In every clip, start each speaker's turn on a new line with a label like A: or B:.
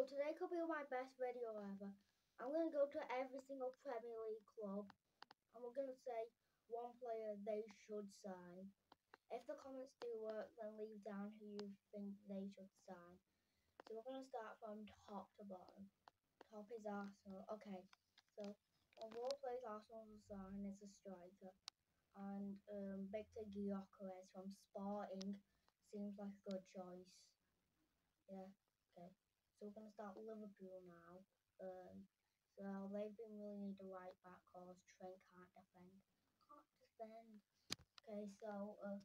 A: Today could be my best video ever. I'm gonna go to every single Premier League club and we're gonna say one player they should sign. If the comments do work, then leave down who you think they should sign. So we're gonna start from top to bottom. Top is Arsenal. Okay, so of all players Arsenal will sign is a striker. And um, Victor Gyökeres from Sporting seems like a good choice. Yeah, okay. So we're going to start Liverpool now. Um, so they've been really need a right back because Trent can't defend. Can't defend. Okay, so uh,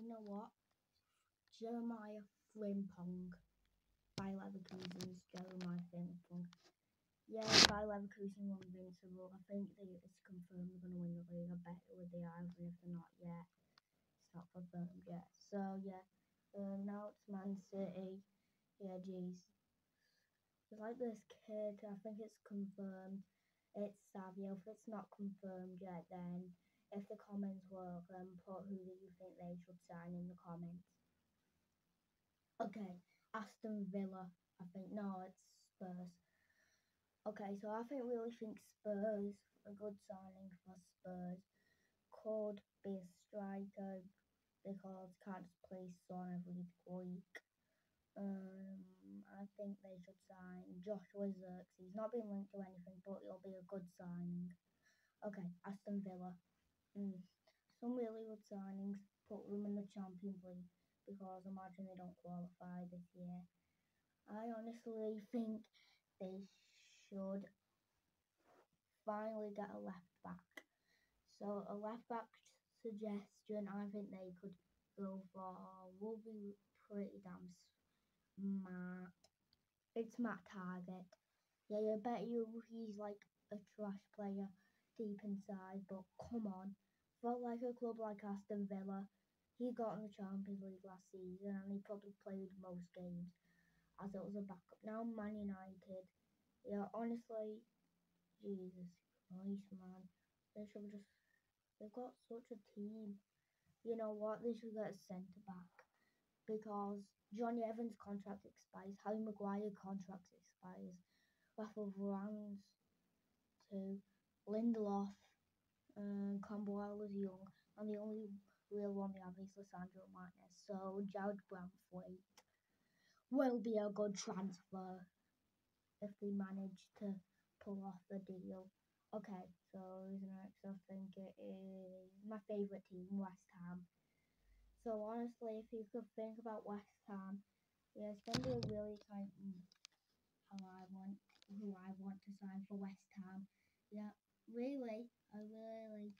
A: you know what? Jeremiah Frimpong by Leverkusen's Jeremiah Frimpong. Yeah, by Leverkusen won invincible. I think they, it's confirmed they're going to win the league. I bet with the even if they're not yet. It's not confirmed yet. So yeah, uh, now it's Man City. Yeah, jeez. It's like this kid, I think it's confirmed. It's Savio. If it's not confirmed yet, then if the comments work, then put who do you think they should sign in the comments. Okay, Aston Villa. I think no, it's Spurs. Okay, so I think we really think Spurs a good signing for Spurs could be a striker because can't just play Son every think they should sign Joshua Zirkzee. He's not been linked to anything, but it'll be a good signing. Okay, Aston Villa. Mm. Some really good signings. Put them in the Champions League because imagine they don't qualify this year. I honestly think they should finally get a left back. So a left back suggestion I think they could go for will be pretty damn Matt. It's Matt Targett. Yeah, I bet you he's like a trash player deep inside, but come on. Felt like a club like Aston Villa. He got in the Champions League last season and he probably played most games as it was a backup. Now Man United. Yeah, honestly, Jesus Christ, man. They should just they've got such a team. You know what? They should get a centre back because Jonny Evans' contract expires, Harry Maguire contract expires, Rafael Varane's too, Lindelof, um, Campbell is young, and the only real one they have is Lisandro Martinez. So Jarrad Branthwaite will be a good transfer if they manage to pull off the deal. Okay, so next I think it is my favourite team, West Ham. So honestly, if you could think about West Ham, yeah, it's going to be really kind of how I want, who I want to sign for West Ham. Yeah, really, I really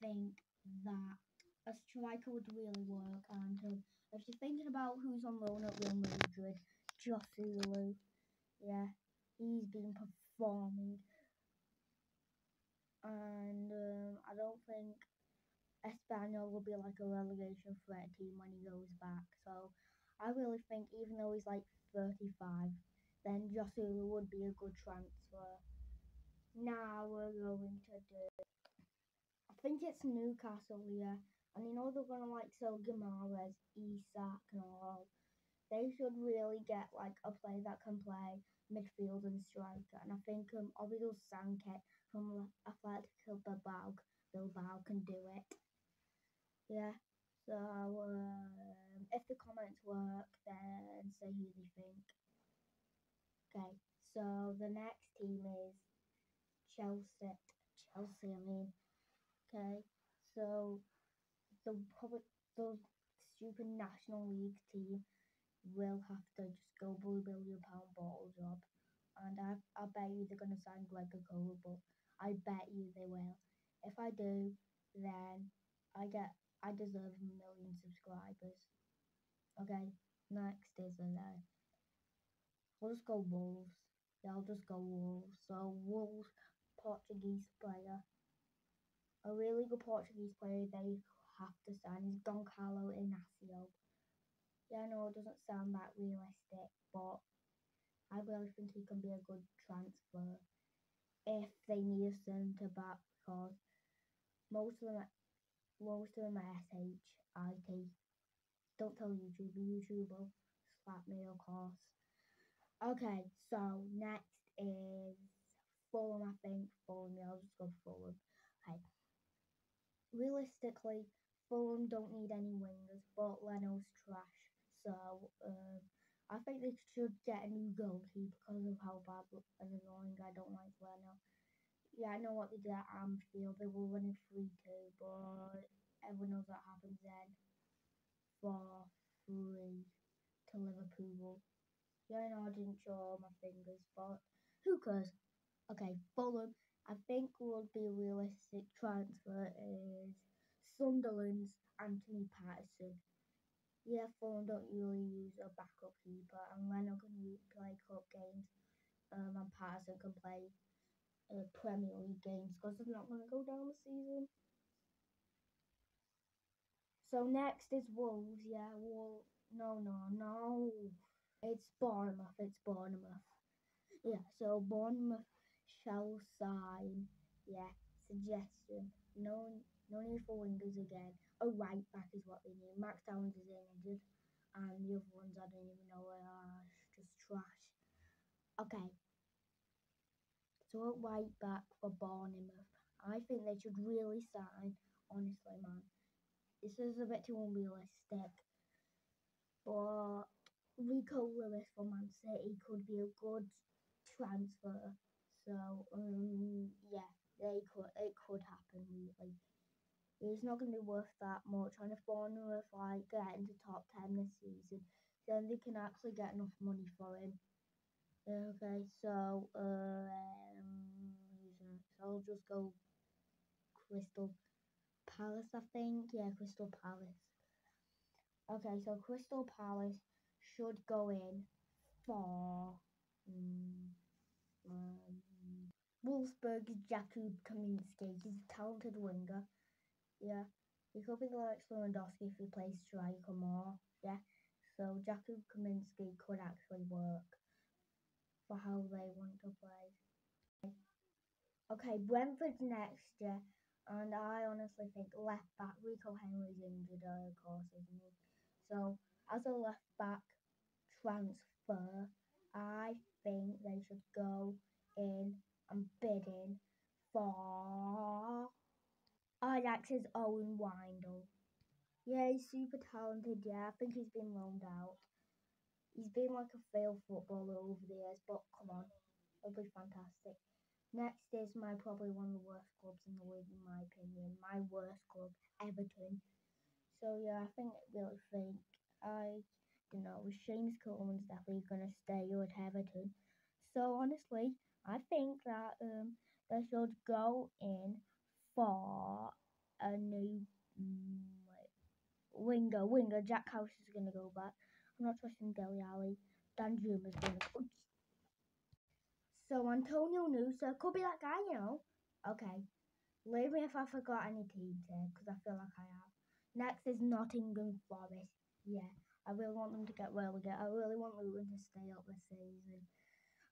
A: think that a striker would really work. And um, if you're thinking about who's on loan at Real Madrid, Joselu, yeah, he's been performing. And um, I don't think Espanyol will be like a relegation threat team when he goes back. So I really think even though he's like 35, then Joselu would be a good transfer. Now we're going to do. I think it's Newcastle, yeah. And you know they're gonna like sell Guimaraes, Isak, and all. They should really get like a player that can play midfield and striker. And I think um Ovidio Sancet from Atletico Bilbao, Bilbao can do it. Yeah. So um, if the comments work, then say who they think. Okay. So the next team is Chelsea. Chelsea, I mean. Okay. So the public, the stupid National League team will have to just go blue billion pound bottle job. And I, I bet you they're going to sign Gregor Kobel. I bet you they will. If I do, then I get I deserve a million subscribers. Okay, next is a no. We'll just go Wolves. Yeah, I'll just go Wolves. So, Wolves, Portuguese player. A really good Portuguese player they have to sign is Goncalo Inacio. Yeah, I know it doesn't sound that realistic, but I really think he can be a good transfer if they need a centre back because most of them most of them are SHIT. Don't tell YouTube, YouTube will slap me of course. Okay, so next is Fulham, I think. Fulham, yeah, I'll just go Fulham. Okay. Realistically, Fulham don't need any wingers, but Leno's trash. So, um, I think they should get a new goalkeeper because of how bad and annoying I don't like Leno. Yeah, I know what they did at Anfield. They were winning 3 2, but everyone knows what happens then. 4 3 to Liverpool. Yeah, I know I didn't show my fingers, but who cares? Okay, Fulham, I think would be a realistic transfer is Sunderland's Anthony Patterson. Yeah, Fulham don't really use a backup keeper, and Leno can play cup games, um, and Patterson can play uh, Premier League games because they're not going to go down the season. So next is Wolves. Yeah, Wolves. No, no, no. It's Bournemouth. It's Bournemouth. Yeah, so Bournemouth shall sign. Yeah, suggestion. No, no need for wingers again. A right back is what they need. Max Downs is injured, and the other ones I don't even know where are. Just trash. Okay. So a right back for Bournemouth. I think they should really sign. Honestly, man, this is a bit too unrealistic. But Rico Lewis for Man City could be a good transfer. So um, yeah, they could it could happen really. It's not going to be worth that much. And if Bournemouth like get into top ten this season, then they can actually get enough money for him. Okay, so um, I'll just go Crystal Palace. I think yeah, Crystal Palace. Okay, so Crystal Palace should go in for um, um, Wolfsburg's Jakub Kaminski. He's a talented winger. Yeah, he could be like Lewandowski if he plays striker more. Yeah, so Jakub Kaminski could actually work for how they want to play. Okay, Brentford's next year, and I honestly think left back Rico Henry's injured, uh, of course, isn't he? So as a left back, transfer, I think they should go in and bid in for Ajax's Owen Wijndal. Yeah, he's super talented, yeah, I think he's been loaned out. He's been like a failed footballer over the years, but come on, it'll be fantastic. Next is my probably one of the worst clubs in the league, in my opinion. My worst club, Everton. So yeah, I think really think I you know, With Seamus Coleman's definitely to stay with Everton. So honestly, I think that um, they should go in for a new um, winger. Winger Jack House is to go back. I'm not trusting Dele Alli. Danjuma's going to. So Antonio Nusa could be that guy, you know. Okay. Leave me if I forgot any teams here, because I feel like I have. Next is Nottingham Forest. Yeah. I really want them to get relegated. I really want Luton to stay up this season.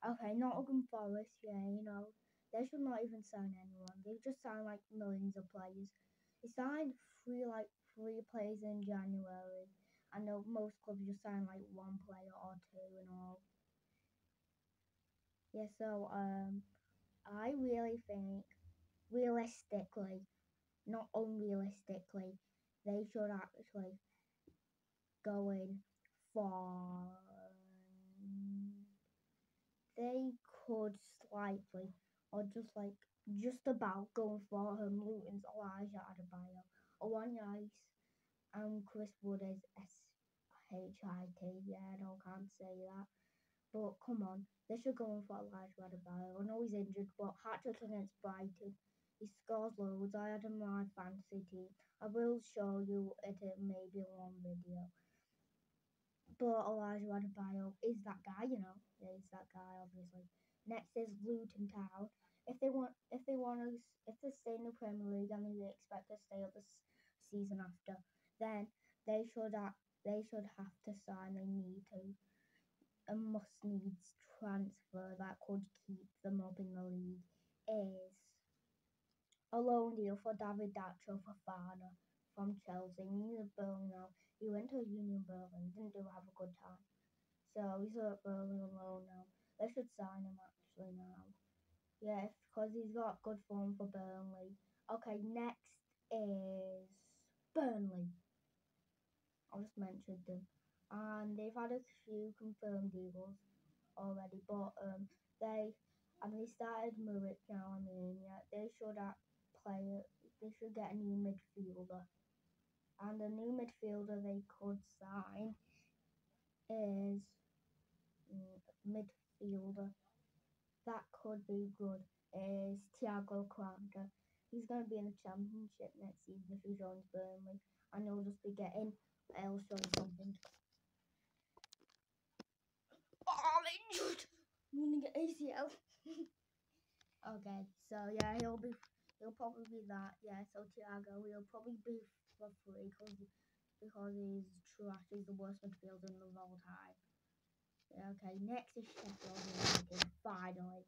A: Okay, Nottingham Forest, yeah, you know, they should not even sign anyone. They've just signed like millions of players. They signed three like three players in January. I know most clubs just sign like one player or two and all. Yeah, so um I really think realistically, not unrealistically, they should actually going for they could slightly or just like just about going for him Luton's Elijah Adebayo. or Owen Rice and Chris Wood is S-H-I-T. Yeah, no, can't say that. But come on, they should go in for Elijah Adebayo. I know he's injured, but hat-trick against Brighton. He scores loads. I had him on my fantasy team. I will show you it in maybe one video. But Elijah Adebayo is that guy, you know. Yeah, he's that guy, obviously. Next is Luton Town. If they want, if they want to, if they stay in the Premier League and they expect to stay up this season after, then they should have, they should have to sign. They need to a must needs transfer that could keep them up in the league is a loan deal for David Fofana from Chelsea. He's a Burnley now. He went to Union Berlin, didn't do have a good time. So he's at on loan now. They should sign him actually now. Yeah, because he's got good form for Burnley. Okay, next is Burnley. I just mentioned them. And they've had a few confirmed deals already, but um, they and they started Muric now. I mean, yeah, they should play. They should get a new midfielder, and the new midfielder they could sign is mm, midfielder that could be good is Thiago Quanta. He's going to be in the championship next season if he joins Burnley, and he'll just be getting. I'll show you something. Oh, I'm injured. I'm gonna get ACL. okay, so yeah, he'll be. He'll probably be that. Yeah, so Thiago, he'll probably be for free because because he's trash. He's the worst midfielder in the all time. Yeah, okay, next is Sheffield United. Finally.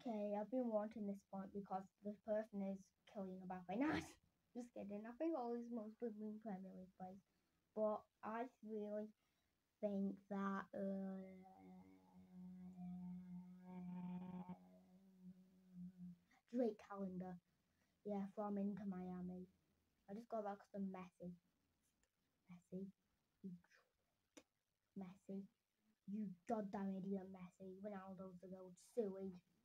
A: Okay, I've been wanting this point because this person is Kylian Mbappe. Nice. Just kidding. I think all his most in Premier League plays, but I really think that uh, Drake Callender. yeah, from Inter Miami. I just got because of Messi. Messi. Messi. You goddamn idiot Messi. Ronaldo's the gold sewage.